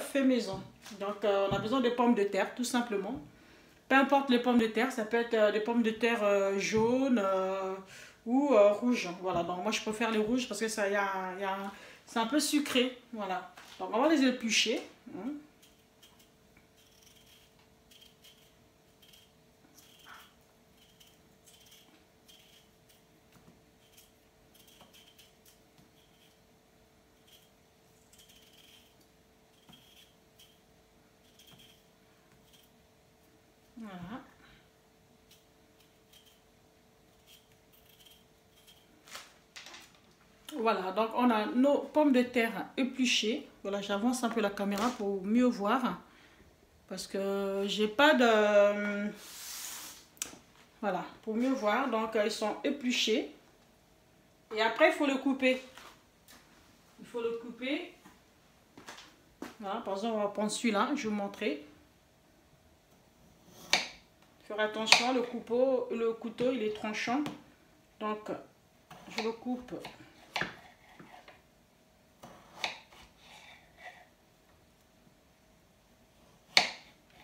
fait maison. Donc, euh, on a besoin de pommes de terre, tout simplement. Peu importe les pommes de terre, ça peut être euh, des pommes de terre euh, jaunes ou rouges. Voilà, donc moi je préfère les rouges parce que ça, y y a, c'est un peu sucré. Voilà, donc on va les éplucher. Hein. Voilà. Voilà, donc on a nos pommes de terre épluchées. Voilà, j'avance un peu la caméra pour mieux voir. Parce que j'ai pas de... Voilà, pour mieux voir. Donc, ils sont épluchés. Et après, il faut le couper. Il faut le couper. Voilà, par exemple, on va prendre celui-là, je vais vous montrer. Faire attention, le couteau, le couteau il est tranchant. Donc, je le coupe.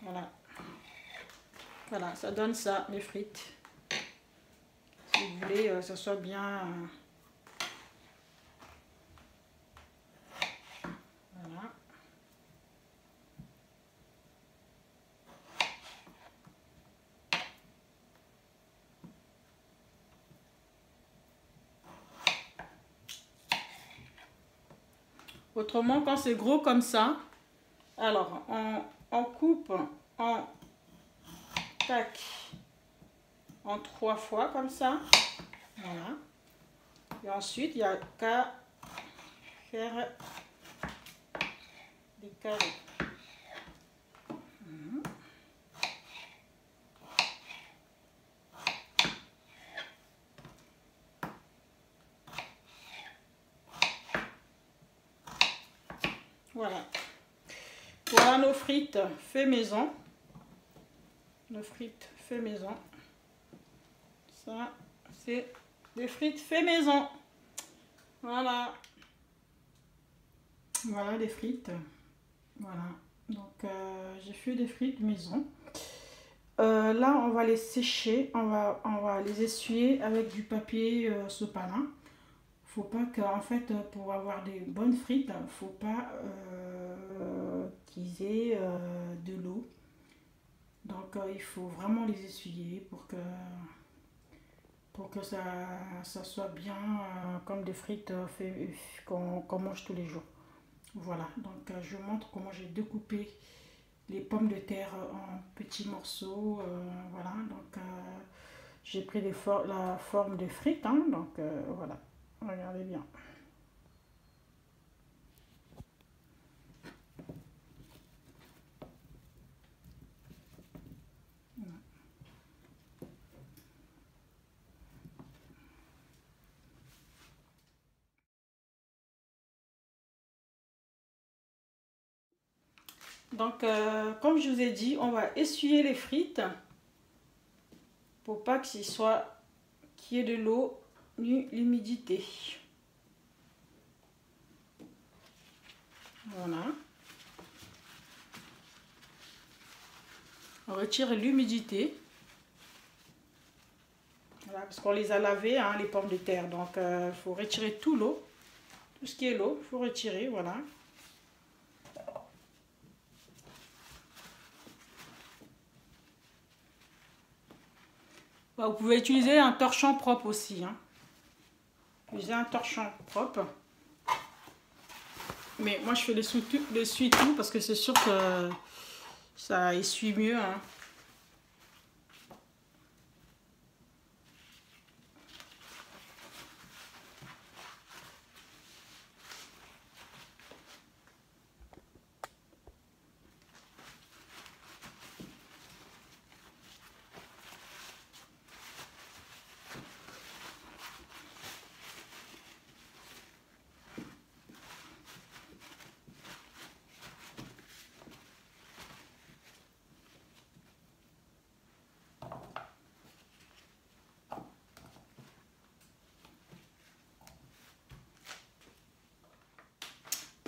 Voilà. Voilà, ça donne ça, les frites. Si vous voulez, euh, ça soit bien... Euh, Autrement, quand c'est gros comme ça, alors on, coupe en tac en trois fois comme ça. Voilà. Et ensuite, il n'y a qu'à faire des carrés. Voilà. Voilà nos frites fait maison. Nos frites fait maison. Ça, c'est des frites fait maison. Voilà. Voilà les frites. Voilà. Donc, euh, j'ai fait des frites maison. Euh, là, on va les sécher. On va, les essuyer avec du papier euh, sopalin faut pas qu'en fait pour avoir des bonnes frites faut pas euh, euh, de l'eau. Donc euh, il faut vraiment les essuyer pour que pour que ça, ça soit bien comme des frites qu'on mange tous les jours. Voilà. Donc je vous montre comment j'ai découpé les pommes de terre en petits morceaux voilà. Donc j'ai pris la forme des frites hein, donc voilà Regardez bien. Donc, euh, comme je vous ai dit, on va essuyer les frites pour pas qu'il soit qu'il y ait de l'eau l'humidité. Voilà. On retire l'humidité. Parce qu'on les a lavés, hein, les pommes de terre. Donc, il euh, faut retirer tout l'eau. Tout ce qui est l'eau, il faut retirer, voilà. Vous pouvez utiliser un torchon propre aussi. Hein j'ai un torchon propre. Mais moi, je fais le suivi-tout parce que c'est sûr que ça essuie mieux. Hein.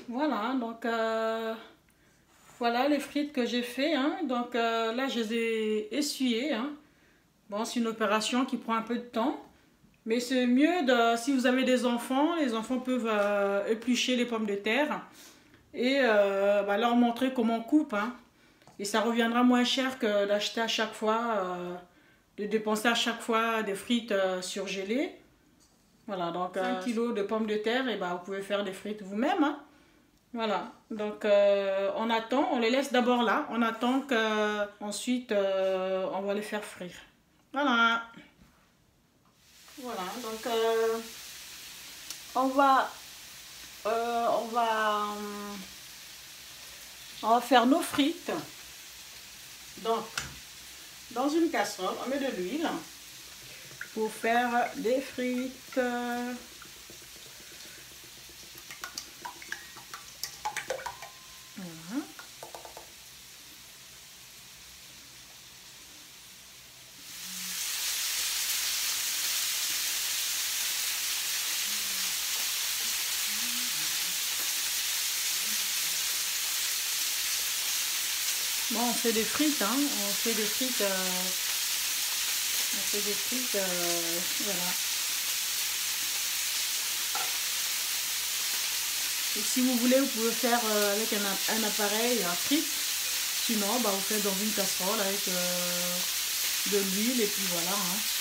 Voilà, donc euh, Voilà les frites que j'ai fait. Hein. Donc euh, là, je les ai essuyées. Hein. Bon, c'est une opération qui prend un peu de temps. Mais c'est mieux si vous avez des enfants, les enfants peuvent euh, éplucher les pommes de terre et bah, leur montrer comment on coupe. Hein. Et ça reviendra moins cher que d'acheter à chaque fois, de dépenser à chaque fois des frites surgelées. Voilà, donc 5 kg de pommes de terre, et bah, vous pouvez faire des frites vous-même. Voilà, donc euh, on attend, on les laisse d'abord là, on attend qu'ensuite ensuite euh, on va les faire frire. Voilà. Voilà, donc euh, on va on va on va faire nos frites. Donc dans une casserole, on met de l'huile pour faire des frites. Bon, on fait des frites, hein. On fait des frites. Euh, on fait des frites, euh, voilà. Si vous voulez, vous pouvez faire euh, avec un, appareil un frite. Sinon, bah, vous faites dans une casserole avec de l'huile et puis voilà. Hein.